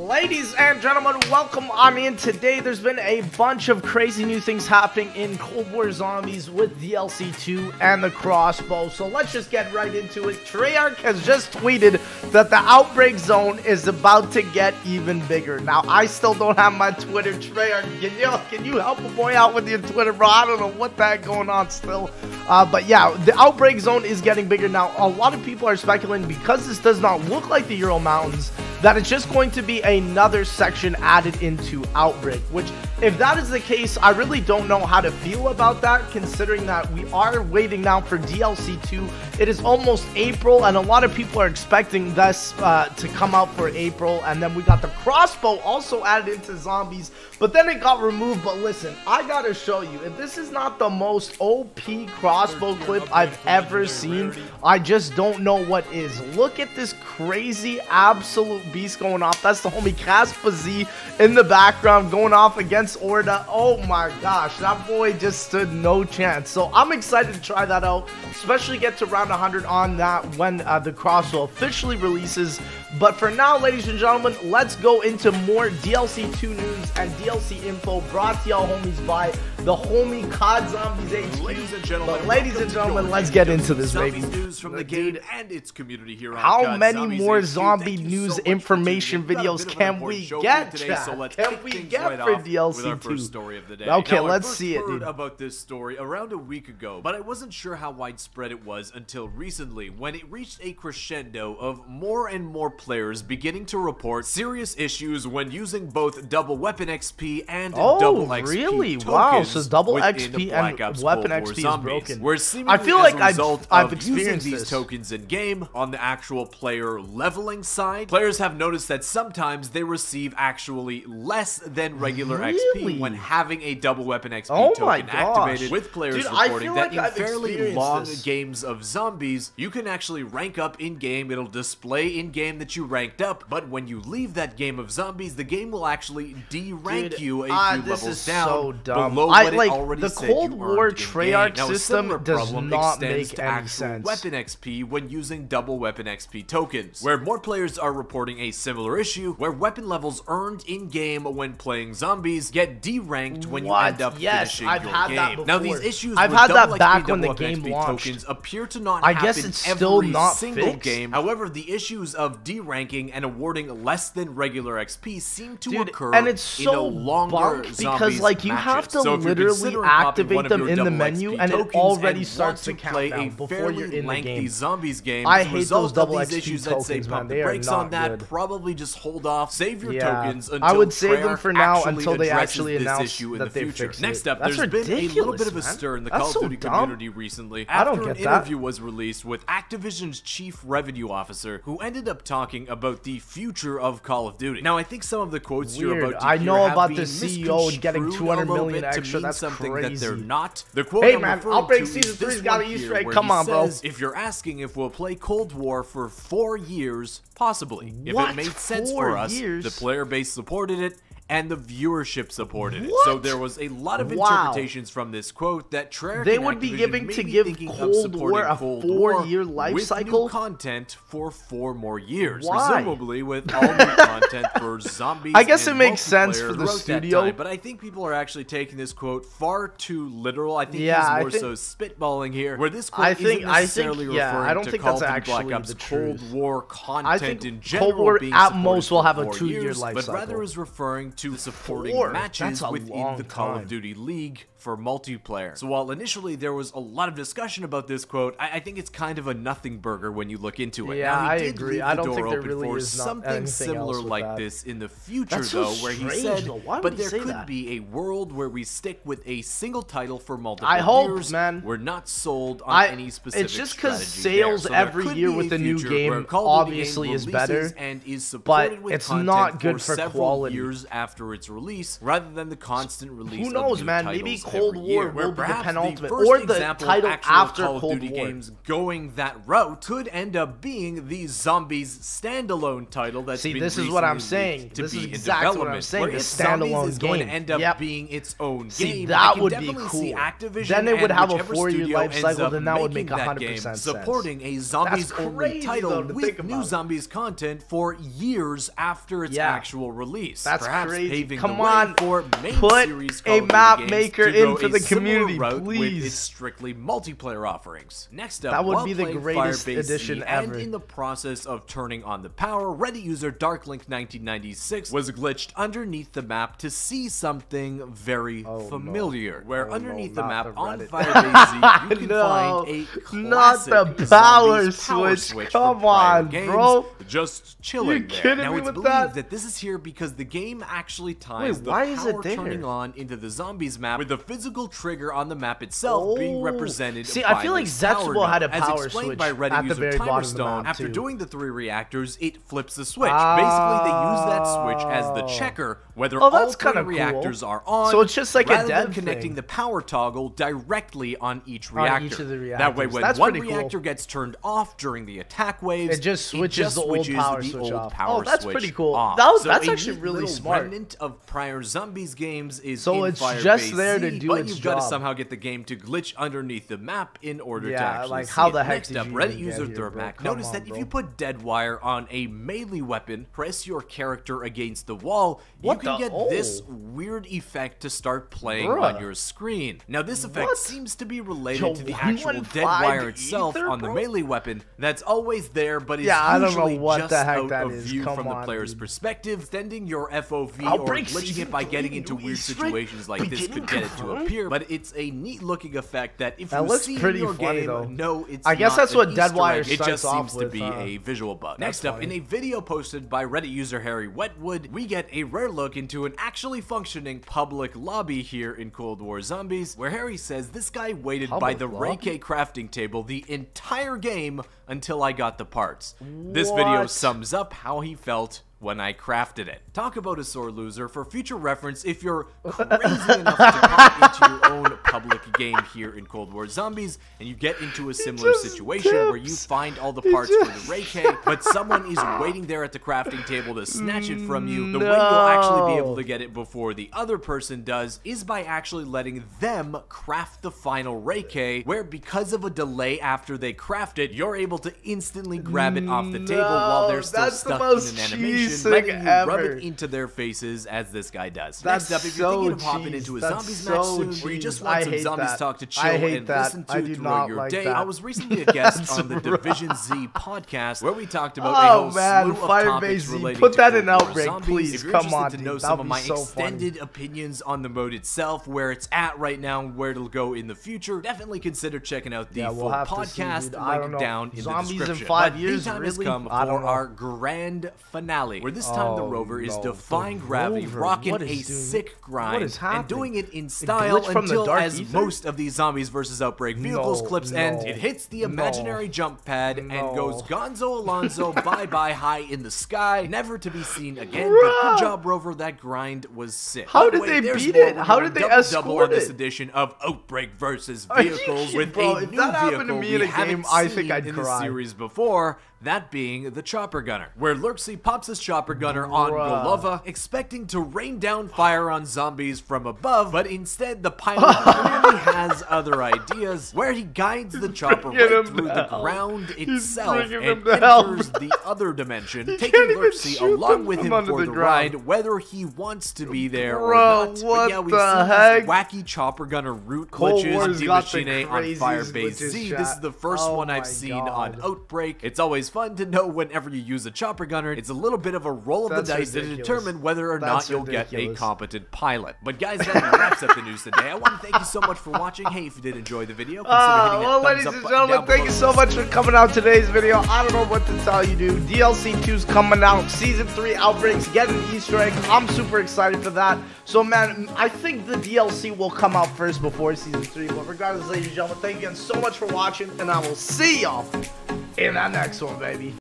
Ladies and gentlemen, welcome on in. Today, there's been a bunch of crazy new things happening in Cold War Zombies with DLC 2 and the crossbow. So let's just get right into it. Treyarch has just tweeted that the Outbreak Zone is about to get even bigger. Now, I still don't have my Twitter. Treyarch, can you, can you help a boy out with your Twitter, bro? I don't know what the heck going on still. Uh, but yeah, the Outbreak Zone is getting bigger. Now, a lot of people are speculating because this does not look like the Ural Mountains that it's just going to be another section added into Outbreak, which if that is the case, I really don't know how to feel about that, considering that we are waiting now for DLC 2. It is almost April, and a lot of people are expecting this uh, to come out for April, and then we got the crossbow also added into zombies, but then it got removed, but listen, I gotta show you, if this is not the most OP crossbow clip I've ever seen, I just don't know what is. Look at this crazy, absolute beast going off. That's the homie Caspa Z in the background going off against Orda. Oh my gosh, that boy just stood no chance. So I'm excited to try that out, especially get to round 100 on that when uh, the crossbow officially releases. But for now, ladies and gentlemen, let's go into more DLC 2 news and DLC info brought to y'all homies by the homie COD Zombies HQ. Ladies and gentlemen, but ladies and gentlemen, let's get into this, baby. News from the game and its community here on How COD many Zombies more zombie news so information tuning in. We've got a videos bit of an can we get, today, so let's Can we get right for DLC with our 2? first story of the day. Okay, Now, let's see it, heard dude. about this story around a week ago, but I wasn't sure how widespread it was until recently when it reached a crescendo of more and more players beginning to report serious issues when using both double weapon XP and Oh, double XP really? tokens Wow, so double XP and weapon XP is broken. Where I feel like I've- I've experienced these this. tokens in game on the actual player leveling side, players have noticed that sometimes they receive actually less than regular Really? XP when having a double weapon XP Oh token activated, with players Dude, reporting that like in I've fairly long this. games of zombies, you can actually rank up in game. It'll display in game that you ranked up, but when you leave that game of zombies, the game will actually de-rank you a few this levels is down so dumb. below I- what like, already the Cold War Treyarch. Now, system does not make to any sense. weapon XP when using double weapon XP tokens, where more players are reporting a similar issue where weapon levels earned in game when playing zombies get deranked when you end up Yes, finishing I've your had game. that Now these issues I've with had that double back XP, when the game XP launched. tokens appear to not I happen guess it's still not single fixed. game. However, the issues of deranking and awarding less than regular XP seem to Dude, occur and it's in a longer because zombies like you have matches. to So literally activate them in the menu and it already and starts to to play a before you're in the lengthy game. zombies game. I hate those double XP issues that say tokens, man. pump the They are brakes not on that. good. Probably just hold off, save your Yeah. tokens until I would save them for now until they actually this announce issue in that the future. Next up, That's there's been a little bit of a stir in the Call of Duty community recently I don't after get an interview was released with Activision's chief revenue officer, who ended up talking about the future of Call of Duty. Now, I think some of the quotes you're about to I know about the CEO getting misconstrued 200 a little million extra. Mean That's something that they're not. The quote Hey, I'm man, referring Outbreak to Season is three's this got one an Easter egg. Come he on, bro. If you're asking if we'll play Cold War for four years, possibly. If it made sense Four for us, years? the player base supported it. And the viewership supported it. So there was a lot of Wow. interpretations from this quote that Treyarch They would be giving to be give Cold War a Cold four-year life with cycle? New content for four more years, Why? presumably with all new content for zombies. I guess it makes sense for the studio. time, but I think people are actually taking this quote far too literal. I think Yeah, he's more think- so spitballing here, where this quote I think- isn't I think- necessarily yeah, referring I don't to think Call that's Duty Black Ops the Cold truth. War I think content in general Cold War being at most will have a two-year life but cycle. rather is referring to supporting Four? matches within the Call time. of Duty League for multiplayer. So while initially there was a lot of discussion about this quote, I, I think it's kind of a nothing burger when you look into it. Yeah, now, he I did agree. leave I don't think there really for is something similar like that. this in the future, That's so though, where he said, though. But he there could that? be a world where we stick with a single title for multiple I hope, years. man. We're not sold on I- any specific it's just 'cause strategy there. sales So every year be a new game Call of Duty obviously game is better, releases and is supported with it's not good for for several quality. years after its release, rather than the constant release. Who knows, man? Maybe titles Cold War year, where will be the penultimate, first or the title after Call of Cold Duty War. games going that route could end up being the Zombies standalone title that's See, this is what I'm saying. This be is exactly what I'm saying, the standalone is going to end up Yep. being its own See, game, that would be cool. Then it would have a four-year life cycle, then that would make that 100% game, sense. supporting a zombies only crazy, title with new zombies content for years after its actual release. That's crazy. Come on, for main put series a of map maker go in for the community, please. its strictly multiplayer offerings. Next up, That would be the greatest Firebase addition Z ever. And in the process of turning on the power, Reddit user Darklink1996 was glitched underneath the map to see something very Oh, no. familiar. Where Oh, no, underneath the map the on Firebase Z, you can No, find a not classic the power power switch. switch Come on, games, bro. Just chilling You there. kidding now me it's with believed that? that this is here because the game actually ties Wait, the why is it power there? turning on into the zombies map with the physical trigger on the map itself being Oh. represented See, by I feel like this Zetsubo had node. a As power explained switch by Reddit at the user very bottom of the map, after too. doing the three reactors, it flips the switch. Basically, they use that switch as the Oh. checker whether Oh, all three kinda cool. reactors are on. So it's just like a rather than dead connecting thing. the power toggle directly on each On reactor. each of the That way, when That's one pretty cool. reactor gets turned off during the attack waves, It just switches just the old switches power the switch old off. power Oh, that's switch pretty cool. off. That was- So that's actually really little smart. remnant of prior zombies games is So in it's just Firebase there to Z, do but its you've got to somehow get the game to glitch underneath the map in order to Yeah, actually like, see how it. the heck Next did up, you Reddit even user get here, bro? Thermac noticed on, that if you put Deadwire on a melee weapon, press your character against the wall, What you can the- get oh. this weird effect to start playing Bruh. on your screen. Now, this effect What? seems to be related Yo, to the actual one Deadwire five itself ether, on the melee weapon that's always there, but it's Yeah, I don't know usually what just the heck out that of is. view Come from the player's dude. perspective, extending your FOV or Outbreak glitching season it by getting three, into weird Easter egg situations like this beginning could get it to confirmed? appear. But it's a neat looking effect that if That you looks see in pretty your funny, game, though. no, it's I guess not that's an what Easter Deadwire egg. It starts just off seems to with, be huh? a visual bug. Next up, in funny. a video posted by Reddit user Harry Wetwood, we get a rare look into an actually functioning public lobby here in Cold War Zombies, where Harry says this guy waited by Public the lobby? Ray K crafting table the entire game until I got the parts. This video sums up how he felt when I crafted it. Talk about a sore loser for future reference if you're crazy enough to pop into your game here in Cold War Zombies and you get into a similar situation where you find all the He parts for the Ray K, but someone is waiting there at the crafting table to snatch it from you. The way you'll actually be able to get it before the other person does is by actually letting them craft the final Ray K, where because of a delay after they craft it, you're able to instantly grab it off the table while they're still that's the stuck most in an animation, letting you rub it into their faces as this guy does. That's Next up, if you're thinking of so hopping into a That's zombies match so soon, or you just want I some zombies that. talk to I chill hate and that. listen to throughout not your like day, that. I was recently a guest on the rough. Division Z podcast where we talked about Oh, a whole man, slew of Firebase topics Z. relating Put to that in Outbreak, Zombies. please. If you're Come interested on, to dude. know some of my so funny. extended opinions on the mode itself, where it's at right now, and where it'll go in the future, definitely consider checking out the Yeah, we'll full see, podcast dude. I don't link down in Zombies in the description. five but years, time has come for our grand finale, where this time the Oh, rover is defying gravity, rocking a sick grind, and doing it in style glitched from the until as ether? Most of these zombies versus outbreak vehicles No, clips no, end, it hits the no. imaginary jump pad and goes Gonzo Alonzo bye bye high in the sky, never to be seen again. But good job, Rover. That grind was sick. How did wait, they beat it? How did they double double on this it? edition of Outbreak versus vehicles with bro? a new that happened to vehicle in we haven't game, I think seen I'd in the series before. That being the chopper gunner, where Lurksy pops his chopper gunner on Bruh. Golova, expecting to rain down fire on zombies from above, but instead the pilot clearly has other ideas, where he guides the chopper right through the ground itself and enters the other dimension, He taking Lurksy along with him for the the ride, whether he wants to be there or Bro, not. But yeah, we the see heck? wacky chopper gunner root Cold glitches War's on got the on craziest Firebase Z. chat. This is the first Oh one I've seen on Outbreak. It's always fun to know whenever you use a chopper gunner, it's a little bit of a roll of That's the dice to determine whether or That's not you'll get a competent pilot. But guys, that wraps up the news today. I want to thank you so much for watching. Hey, if you did enjoy the video, consider Uh, hitting that well, ladies and gentlemen, thank you so much for coming out today's video. I don't know what to tell you, dude. DLC 2's coming out. Season 3 Outbreaks, get an Easter egg. I'm super excited for that. So, man, I think the DLC will come out first before Season 3. But regardless, ladies and gentlemen, thank you again so much for watching. And I will see y'all in that next one, baby.